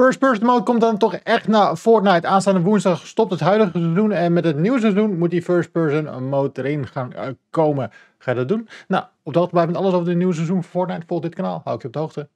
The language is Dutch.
First Person Mode komt dan toch echt na Fortnite. Aanstaande woensdag stopt het huidige seizoen en met het nieuwe seizoen moet die First Person Mode erin gaan eh, komen. Ga je dat doen? Nou, op dat hoogte alles over het nieuwe seizoen van Fortnite. Volg dit kanaal, hou ik je op de hoogte.